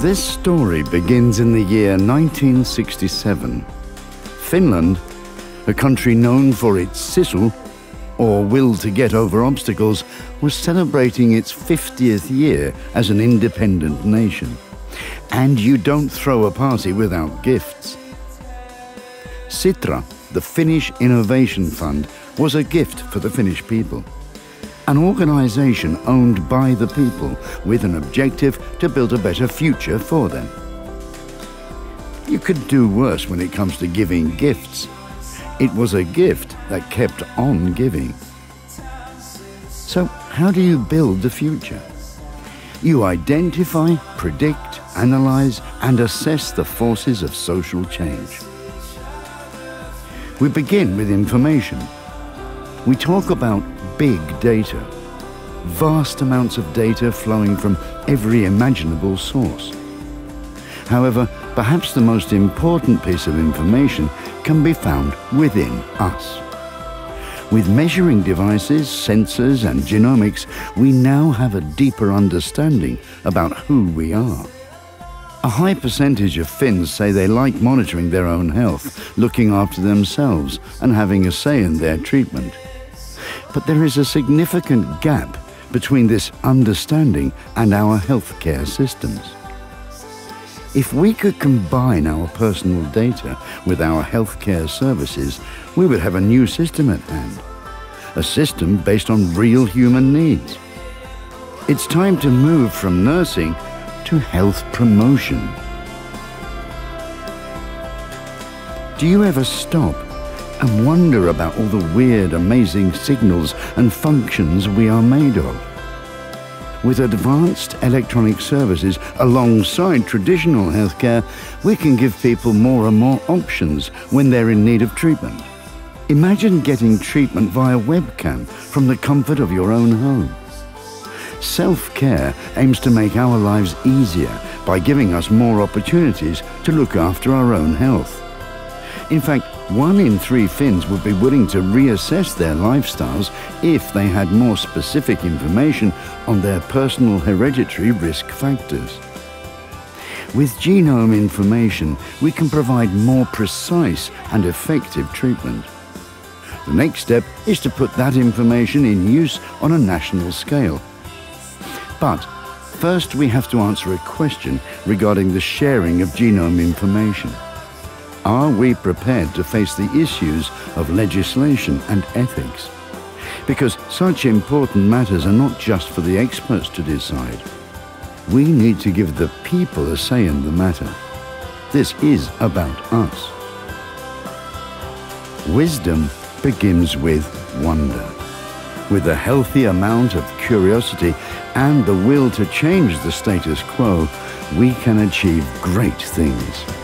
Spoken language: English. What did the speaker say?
This story begins in the year 1967. Finland, a country known for its sisu, or will to get over obstacles, was celebrating its 50th year as an independent nation. And you don't throw a party without gifts. Sitra, the Finnish Innovation Fund, was a gift for the Finnish people. An organisation owned by the people with an objective to build a better future for them. You could do worse when it comes to giving gifts. It was a gift that kept on giving. So, how do you build the future? You identify, predict, analyse, and assess the forces of social change. We begin with information. We talk about big data, vast amounts of data flowing from every imaginable source. However, perhaps the most important piece of information can be found within us. With measuring devices, sensors and genomics, we now have a deeper understanding about who we are. A high percentage of Finns say they like monitoring their own health, looking after themselves and having a say in their treatment. But there is a significant gap between this understanding and our healthcare systems. If we could combine our personal data with our healthcare services, we would have a new system at hand. A system based on real human needs. It's time to move from nursing to health promotion. Do you ever stop and wonder about all the weird, amazing signals and functions we are made of. With advanced electronic services alongside traditional healthcare, we can give people more and more options when they're in need of treatment. Imagine getting treatment via webcam from the comfort of your own home. Self-care aims to make our lives easier by giving us more opportunities to look after our own health. In fact, one in three Finns would be willing to reassess their lifestyles if they had more specific information on their personal hereditary risk factors. With genome information, we can provide more precise and effective treatment. The next step is to put that information in use on a national scale. But first we have to answer a question regarding the sharing of genome information. Are we prepared to face the issues of legislation and ethics? Because such important matters are not just for the experts to decide. We need to give the people a say in the matter. This is about us. Wisdom begins with wonder. With a healthy amount of curiosity and the will to change the status quo, we can achieve great things.